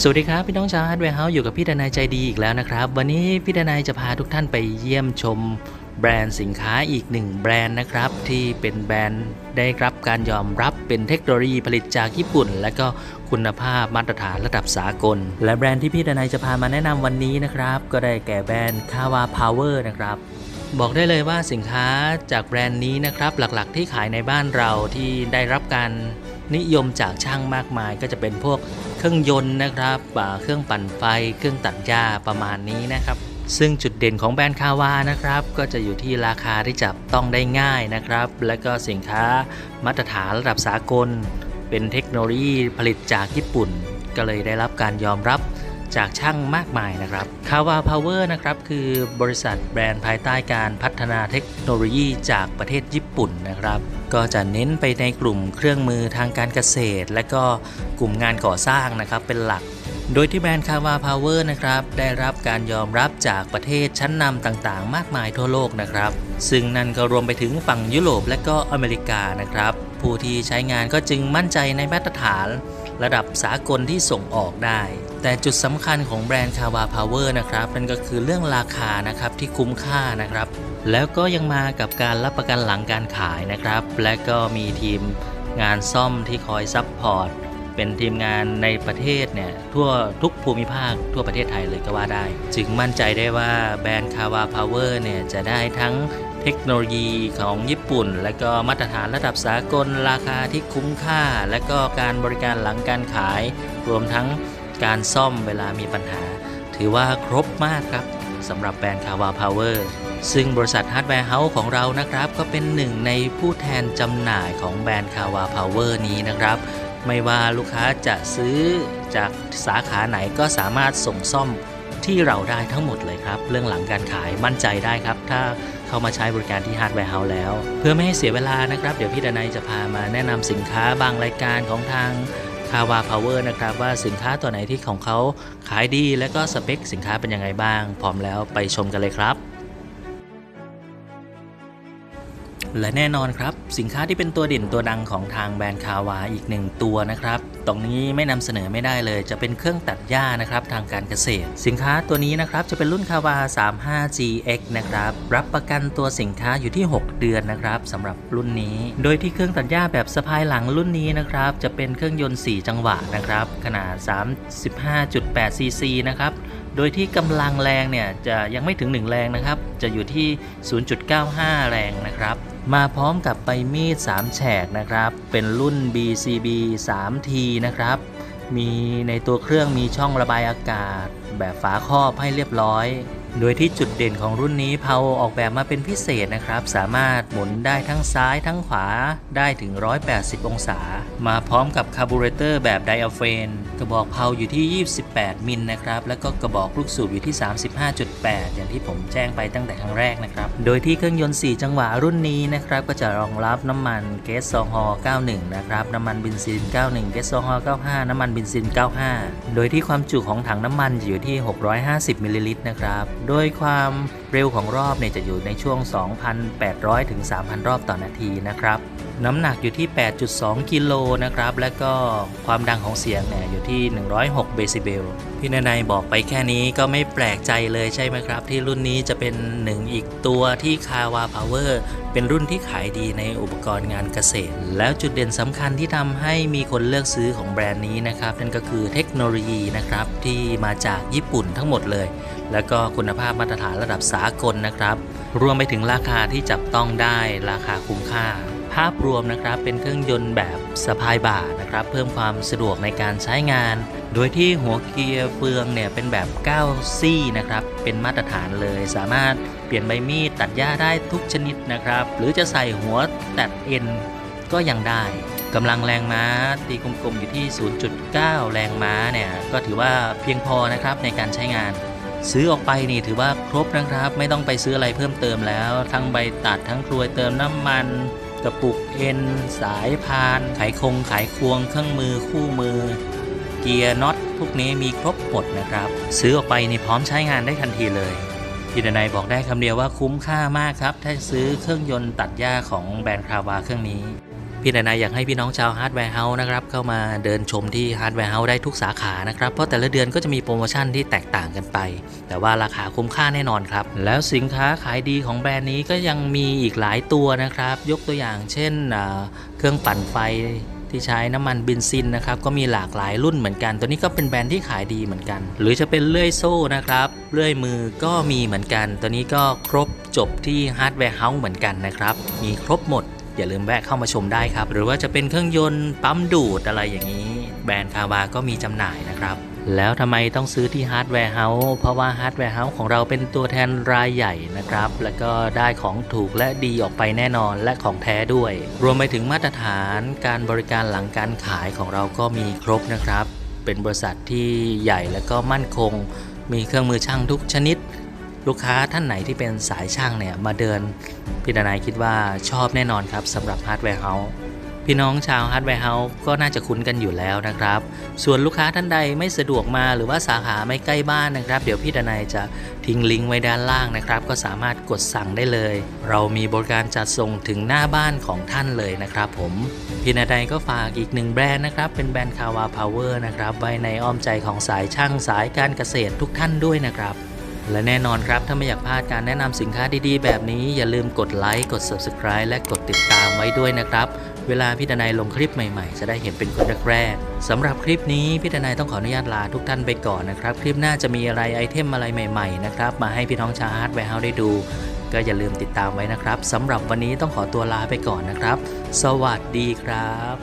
สวัสดีครับ พี่น้องชาว Hardware House อยู่กับพี่ดนัยใจดีอีกแล้วนะครับ วันนี้พี่ดนัยจะพาทุกท่านไปเยี่ยมชมแบรนด์สินค้าอีกหนึ่งแบรนด์นะครับ ที่เป็นแบรนด์ได้รับการยอมรับเป็นเทคโนโลยีผลิตจากญี่ปุ่น และก็คุณภาพมาตรฐานระดับสากล และแบรนด์ที่พี่ดนัยจะพามาแนะนำวันนี้นะครับ ก็ได้แก่แบรนด์ Kawa Power นะครับบอกได้เลยว่าสินค้าจากแบรนด์นี้นะครับ หลักๆที่ขายในบ้านเราที่ได้รับการ นิยมจากช่างมากมายก็จะเป็นพวกเครื่องยนต์นะครับเครื่องปั่นไฟ เครื่องตัดหญ้าประมาณนี้นะครับ ซึ่งจุดเด่นของแบรนด์ Kawa นะครับ ก็จะอยู่ที่ราคาที่จับต้องได้ง่ายนะครับ และก็สินค้ามาตรฐานระดับสากล เป็นเทคโนโลยีผลิตจากญี่ปุ่น ก็เลยได้รับการยอมรับ จากช่างมากมายนะครับ Kawa Power นะครับคือบริษัทแบรนด์ภายใต้การพัฒนาเทคโนโลยีจากประเทศญี่ปุ่นนะครับ ก็จะเน้นไปในกลุ่มเครื่องมือทางการเกษตร และก็กลุ่มงานก่อสร้างนะครับเป็นหลักโดยที่แบรนด์ Kawa Power นะครับ ได้รับการยอมรับจากประเทศชั้นนำต่างๆ มากมายทั่วโลกนะครับ ซึ่งนั่นก็รวมไปถึงฝั่งยุโรปและก็อเมริกานะครับ ผู้ที่ใช้งานก็จึงมั่นใจในมาตรฐาน ระดับสากลที่ส่งออกได้ แต่จุดสำคัญของแบรนด์ Kawa Power นะครับนั่นก็คือเรื่องราคานะครับที่คุ้มค่านะครับ แล้วก็ยังมากับการรับประกันหลังการขายนะครับ และก็มีทีมงานซ่อมที่คอย support เป็นทีมงานในประเทศเนี่ยทั่วทุกภูมิภาคทั่วประเทศไทยเลยก็ว่าได้ จึงมั่นใจได้ว่าแบรนด์ Kawa Power เนี่ยจะได้ทั้ง เทคโนโลยีของญี่ปุ่น และก็มาตรฐานระดับสากลราคาที่คุ้มค่า และก็การบริการหลังการขาย รวมทั้งการซ่อมเวลามีปัญหา ถือว่าครบมากครับสำหรับแบรนด์ Kawa Power ซึ่งบริษัท Hardware House ของเรานะครับ ก็เป็นหนึ่งในผู้แทนจำหน่ายของแบรนด์ Kawa Power นี้นะครับ ไม่ว่าลูกค้าจะซื้อจากสาขาไหนก็สามารถส่งซ่อมที่เราได้ทั้งหมดเลยครับ เรื่องหลังการขายมั่นใจได้ครับ ถ้า เข้ามาใช้บริการที่ Hardware House แล้ว เพื่อไม่ให้เสียเวลานะครับ เดี๋ยวพี่ดนัยจะพามาแนะนำสินค้าบางรายการของทางKawa Power นะครับว่าสินค้าตัวไหนที่ของเขาขายดี และก็สเปคสินค้าเป็นยังไงบ้าง พร้อมแล้วไปชมกันเลยครับ และแน่นอนครับ สินค้าที่เป็นตัวเด่นตัวดังของทางแบรนด์ Kawa อีกหนึ่งตัวนะครับ ตรงนี้ไม่นำเสนอไม่ได้เลย จะเป็นเครื่องตัดหญ้านะครับทางการเกษตร สินค้าตัวนี้นะครับจะเป็นรุ่น Kawa 35GX นะครับรับประกันตัวสินค้าอยู่ที่ 6 เดือนนะครับสำหรับรุ่นนี้ โดยที่เครื่องตัดหญ้าแบบสะพายหลังรุ่นนี้นะครับจะเป็นเครื่องยนต์ 4 จังหวะนะครับขนาด 35.8 cc นะครับโดยที่กำลังแรงเนี่ยจะยังไม่ถึง 1 แรงนะครับจะอยู่ที่ 0.95 แรงนะครับ มาพร้อมกับใบมีด 3 แฉกนะครับ เป็นรุ่น BCB 3T นะครับ มีในตัวเครื่องมีช่องระบายอากาศ แบบฝาครอบให้เรียบร้อย โดยที่จุดเด่นของรุ่นนี้เพาออกแบบมาเป็นพิเศษนะครับ สามารถหมุนได้ทั้งซ้ายทั้งขวาได้ถึง 180 องศา มาพร้อมกับคาร์บูเรเตอร์แบบไดอะเฟนกระบอกเพลาอยู่ที่ 28 มิลนะครับ แล้วก็กระบอกลูกสูบอยู่ที่ 35.8 อย่างที่ผมแจ้งไปตั้งแต่ครั้งแรกนะครับ โดยที่เครื่องยนต์ 4 จังหวะรุ่นนี้นะครับ ก็จะรองรับน้ำมันแก๊สโซฮอล์91 นะครับ น้ำมันเบนซิน 91 แก๊สโซฮอล์95 น้ำมันเบนซิน 95 โดยที่ความจุของถังน้ำมันอยู่ที่ 650 มิลลิลิตรนะครับโดยความเร็วของรอบเนี่ยจะอยู่ในช่วง 2,800 ถึง 3,000 รอบต่อนาทีนะครับ น้ำหนักอยู่ที่ 8.2 กิโลนะครับ และก็ความดังของเสียงเนี่ยอยู่ที่ 106 เดซิเบล พี่ดนายบอกไปแค่นี้ก็ไม่แปลกใจเลยใช่ไหมครับ ที่รุ่นนี้จะเป็นหนึ่งอีกตัวที่คาวาพาวเวอร์เป็นรุ่นที่ขายดีในอุปกรณ์งานเกษตร แล้วจุดเด่นสำคัญที่ทำให้มีคนเลือกซื้อของแบรนด์นี้นะครับนั่นก็คือเทคโนโลยีนะครับที่มาจากญี่ปุ่นทั้งหมดเลย แล้วก็คุณภาพมาตรฐานระดับสากลนะครับ รวมไปถึงราคาที่จับต้องได้ราคาคุ้มค่า ภาพรวมนะครับเป็นเครื่องยนต์แบบสะพายบ่านะครับ เพิ่มความสะดวกในการใช้งาน โดยที่หัวเกียร์เฟืองเนี่ยเป็นแบบ 9 ซี่นะครับ เป็นมาตรฐานเลย สามารถเปลี่ยนใบมีดตัดหญ้าได้ทุกชนิดนะครับ หรือจะใส่หัวตัดเอ็นก็ยังได้กำลังแรงม้าตีกลมๆอยู่ที่ 0.9 แรงม้าเนี่ยก็ถือว่าเพียงพอนะครับในการใช้งาน ซื้อออกไปนี่ถือว่าครบนะครับ ไม่ต้องไปซื้ออะไรเพิ่มเติมแล้ว ทั้งใบตัดทั้งกรวยเติมน้ำมันกระปุกเอ็น สายสะพายไขควงไขควงเครื่องมือคู่มือ เกียร์น็อตพวกนี้มีครบหมดนะครับ ซื้อออกไปนี่พร้อมใช้งานได้ทันทีเลยพี่ดนายบอกได้คำเดียวว่าคุ้มค่ามากครับ ถ้าซื้อเครื่องยนต์ตัดหญ้าของแบรนด์คาวาเครื่องนี้ พี่ดนายอยากให้พี่น้องชาวฮาร์ดแวร์เฮาส์นะครับเข้ามาเดินชมที่ฮาร์ดแวร์เฮาส์ได้ทุกสาขานะครับเพราะแต่ละเดือนก็จะมีโปรโมชั่นที่แตกต่างกันไป แต่ว่าราคาคุ้มค่าแน่นอนครับ แล้วสินค้าขายดีของแบรนด์นี้ก็ยังมีอีกหลายตัวนะครับ ยกตัวอย่างเช่นเครื่องปั่นไฟที่ใช้น้ำมันเบนซินนะครับก็มีหลากหลายรุ่นเหมือนกัน ตัวนี้ก็เป็นแบรนด์ที่ขายดีเหมือนกัน หรือจะเป็นเลื่อยโซ่นะครับเลื่อยมือก็มีเหมือนกัน ตัวนี้ก็ครบจบที่ฮาร์ดแวร์เฮาส์เหมือนกันนะครับมีครบหมด อย่าลืมแวะเข้ามาชมได้ครับ หรือว่าจะเป็นเครื่องยนต์ปั๊มดูดอะไรอย่างนี้ แบรนด์คาวาก็มีจำหน่ายนะครับ แล้วทำไมต้องซื้อที่ฮาร์ดแวร์เฮาส์เพราะว่าฮาร์ดแวร์เฮาส์ของเราเป็นตัวแทนรายใหญ่นะครับ แล้วก็ได้ของถูกและดีออกไปแน่นอนและของแท้ด้วย รวมไปถึงมาตรฐานการบริการหลังการขายของเราก็มีครบนะครับ เป็นบริษัทที่ใหญ่และก็มั่นคง มีเครื่องมือช่างทุกชนิด ลูกค้าท่านไหนที่เป็นสายช่างเนี่ยมาเดินพี่ดนายคิดว่าชอบแน่นอนครับสำหรับฮาร์ดแวร์เฮาส์พี่น้องชาวฮาร์ดแวร์เฮาส์ก็น่าจะคุ้นกันอยู่แล้วนะครับ ส่วนลูกค้าท่านใดไม่สะดวกมาหรือว่าสาขาไม่ใกล้บ้านนะครับ เดี๋ยวพี่ดนายจะทิ้งลิงก์ไว้ด้านล่างนะครับ ก็สามารถกดสั่งได้เลย เรามีบริการจัดส่งถึงหน้าบ้านของท่านเลยนะครับผมพี่ดนายก็ฝากอีกหนึ่งแบรนด์นะครับ เป็นแบรนด์คาวาพาวเวอร์นะครับไว้ในอ้อมใจของสายช่างสายการเกษตรทุกท่านด้วยนะครับ และแน่นอนครับ ถ้าไม่อยากพลาดการแนะนำสินค้าดีๆ แบบนี้อย่าลืมกดไลค์กด Subscribe และกดติดตามไว้ด้วยนะครับ เวลาพี่ดนายลงคลิปใหม่ๆ จะได้เห็นเป็นคนแรกๆสำหรับคลิปนี้พี่ดนายต้องขออนุญาตลาทุกท่านไปก่อนนะครับ คลิปหน้าจะมีอะไร item อะไรใหม่ๆนะครับมาให้พี่น้องชาวฮาร์ดแวร์เฮาส์ได้ดู ก็อย่าลืมติดตามไว้นะครับสำหรับวันนี้ต้องขอตัวลาไปก่อนนะครับ สวัสดีครับ